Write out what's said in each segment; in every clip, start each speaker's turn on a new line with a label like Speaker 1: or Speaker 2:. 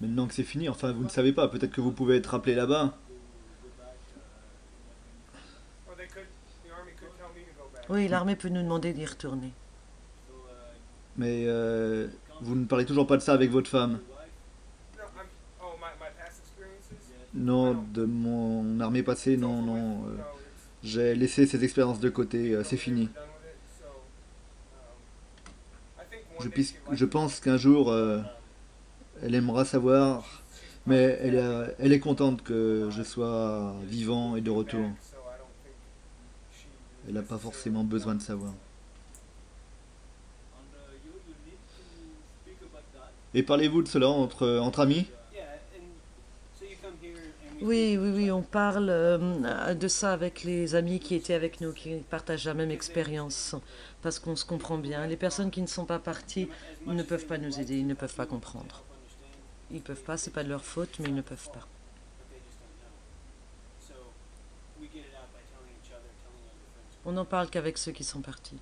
Speaker 1: Maintenant que c'est fini, enfin vous ne savez pas, peut-être que vous pouvez être rappelé là-bas.
Speaker 2: Oui, l'armée peut nous demander d'y retourner.
Speaker 1: Mais euh, vous ne parlez toujours pas de ça avec votre femme. Non, de mon armée passée, non, non. euh, J'ai laissé ces expériences de côté, euh, c'est fini. je pense qu'un jour, euh, elle aimera savoir, mais elle, est- contente que je sois vivant et de retour. Elle n'a pas forcément besoin de savoir. Et parlez-vous de cela entre, amis?
Speaker 2: Oui, oui, oui, on parle euh, de ça avec les amis qui étaient avec nous, qui partagent la même expérience, parce qu'on se comprend bien. Les personnes qui ne sont pas parties ne peuvent pas nous aider, ils ne peuvent pas comprendre. Ils peuvent pas, c'est pas de leur faute, mais ils ne peuvent pas. On n'en parle qu'avec ceux qui sont partis.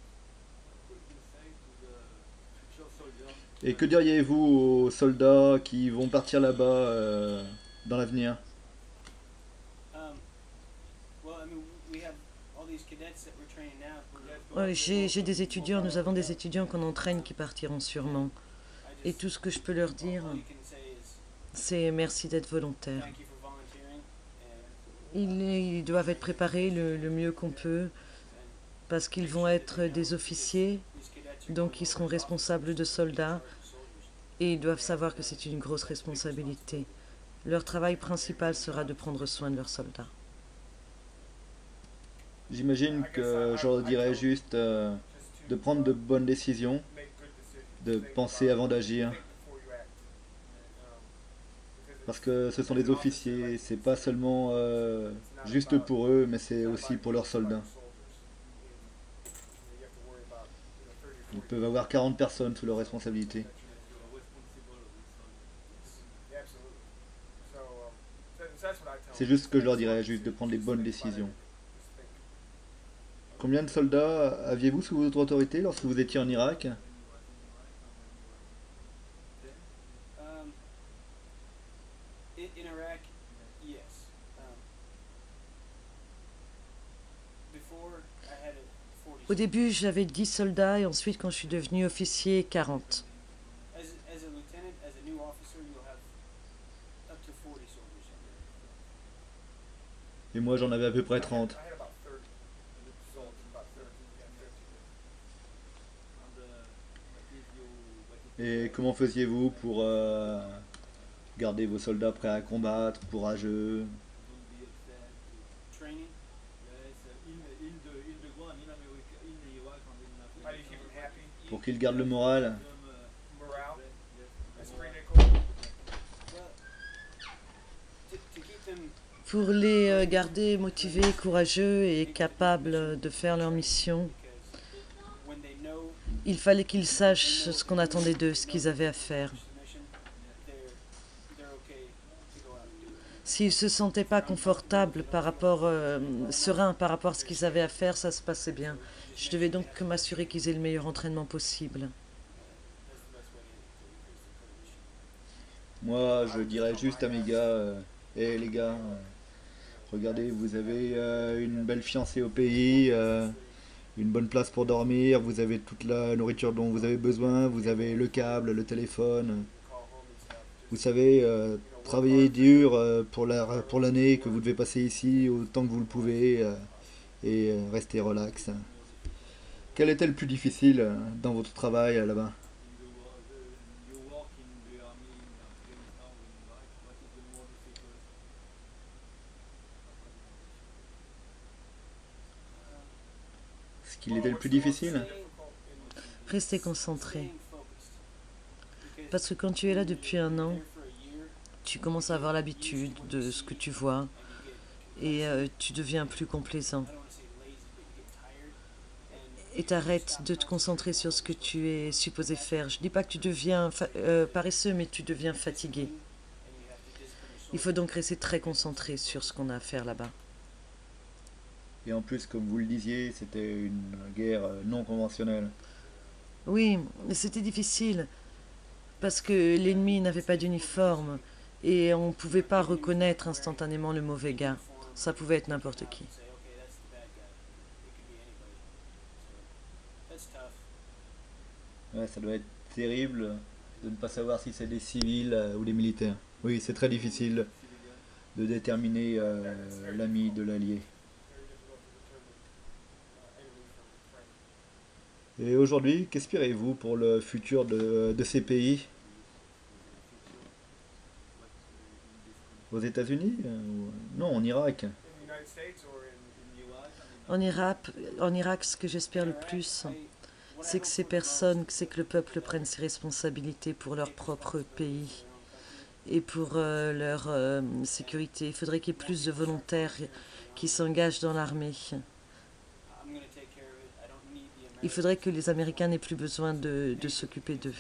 Speaker 1: Et que diriez-vous aux soldats qui vont partir là-bas euh, dans l'avenir?
Speaker 2: Ouais, J'ai j'ai des étudiants, nous avons des étudiants qu'on entraîne qui partiront sûrement. Et tout ce que je peux leur dire, c'est merci d'être volontaire. Ils, ils doivent être préparés le, le mieux qu'on peut, parce qu'ils vont être des officiers, donc ils seront responsables de soldats, et ils doivent savoir que c'est une grosse responsabilité. Leur travail principal sera de prendre soin de leurs soldats.
Speaker 1: J'imagine que je leur dirais juste euh, de prendre de bonnes décisions, de penser avant d'agir, parce que ce sont des officiers, c'est pas seulement euh, juste pour eux, mais c'est aussi pour leurs soldats. Ils peuvent avoir 40 personnes sous leur responsabilité. C'est juste ce que je leur dirais, juste de prendre les bonnes décisions. Combien de soldats aviez-vous sous votre autorité lorsque vous étiez en Irak?
Speaker 2: Au début, j'avais 10 soldats, et ensuite, quand je suis devenu officier, 40.
Speaker 1: Et moi j'en avais à peu près 30. Et comment faisiez-vous pour euh, garder vos soldats prêts à combattre, courageux. Pour qu'ils gardent le moral.
Speaker 2: Pour les euh, garder motivés, courageux et capables de faire leur mission, il fallait qu'ils sachent ce qu'on attendait d'eux, ce qu'ils avaient à faire. S'ils se sentaient pas confortables par rapport, euh, sereins par rapport à ce qu'ils avaient à faire, ça se passait bien. Je devais donc m'assurer qu'ils aient le meilleur entraînement possible.
Speaker 1: Moi je dirais juste à mes gars, hé les gars, euh, regardez vous avez euh, une belle fiancée au pays, euh, une bonne place pour dormir, vous avez toute la nourriture dont vous avez besoin, vous avez le câble, le téléphone. Vous savez, euh, travaillez dur euh, pour la- pour l'année que vous devez passer ici autant que vous le pouvez euh, et euh, restez relax. Quel était le plus difficile dans votre travail là-bas? Ce qu'il était le plus difficile?
Speaker 2: Restez concentré. Parce que quand tu es là depuis un an, tu commences à avoir l'habitude de ce que tu vois et euh, tu deviens plus complaisant. Et t'arrêtes de te concentrer sur ce que tu es supposé faire. Je dis pas que tu deviens euh, paresseux, mais tu deviens fatigué. Il faut donc rester très concentré sur ce qu'on a à faire là-bas.
Speaker 1: Et en plus, comme vous le disiez, c'était une guerre euh, non conventionnelle.
Speaker 2: Oui, mais c'était difficile. Parce que l'ennemi n'avait pas d'uniforme et on ne pouvait pas reconnaître instantanément le mauvais gars. Ça pouvait être n'importe qui.
Speaker 1: Ouais, ça doit être terrible de ne pas savoir si c'est des civils euh, ou des militaires. Oui, c'est très difficile de déterminer euh, l'ami de l'allié. Et aujourd'hui, qu'espérez-vous pour le futur de, de ces pays? Aux États-Unis euh, ou- Non, en Irak.
Speaker 2: En Irak, en Irak ce que j'espère le plus, c'est que ces personnes, c'est que le peuple prenne ses responsabilités pour leur propre pays et pour euh, leur euh, sécurité. Il faudrait qu'il y ait plus de volontaires qui s'engagent dans l'armée. Il faudrait que les Américains n'aient plus besoin de, de s'occuper d'eux.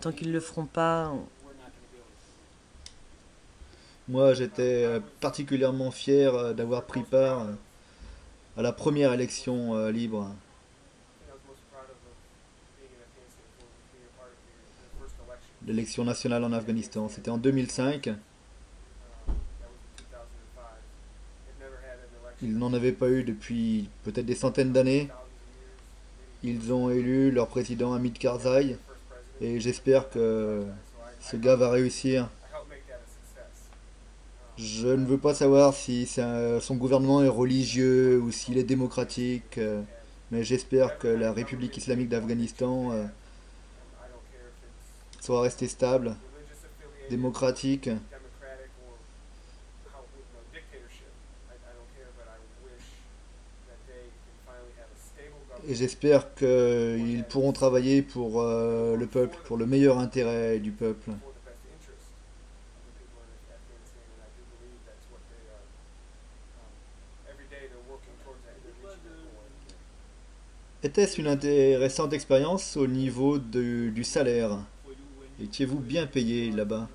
Speaker 2: Tant qu'ils ne le feront pas,
Speaker 1: Moi, j'étais euh, particulièrement fier euh, d'avoir pris part euh, à la première élection libre. L'élection nationale en Afghanistan. C'était en 2005.
Speaker 3: Um, that was in 2005. They've never had an election.
Speaker 1: Ils n'en avaient pas eu depuis peut-être des centaines d'années. Ils ont élu leur président Hamid Karzai. Et j'espère que ce gars va réussir.
Speaker 3: I helped make that a success. Um,
Speaker 1: Je ne veux pas savoir si son gouvernement est religieux ou s'il est démocratique. euh, Mais j'espère que la République islamique d'Afghanistan euh, sera restée stable, démocratique. Et j'espère qu'ils pourront travailler pour euh, le peuple, pour le meilleur intérêt du peuple. Était-ce une intéressante expérience au niveau du salaire? Étiez-vous bien payé là-bas?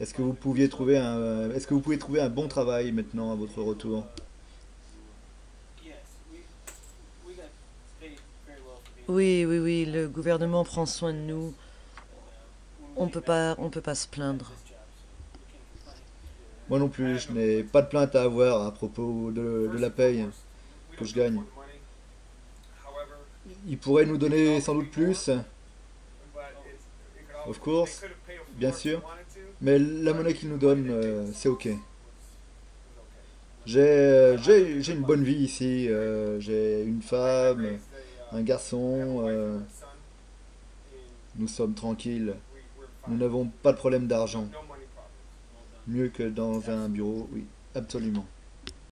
Speaker 1: Est-ce que vous pouvez trouver un bon travail maintenant à votre retour?
Speaker 2: Oui, oui, oui, le gouvernement prend soin de nous. On peut on peut pas se plaindre.
Speaker 1: Moi non plus, je n'ai pas de plainte à avoir à propos de, la paye. Que je gagne. Ils pourraient nous donner sans doute plus, Of course, bien sûr. mais la monnaie qu'ils nous donnent, euh, c'est ok. euh, j'ai- une bonne vie ici, euh, j'ai une femme, un garçon, nous sommes tranquilles, nous n'avons pas de problème d'argent. Mieux que dans un bureau, oui, absolument.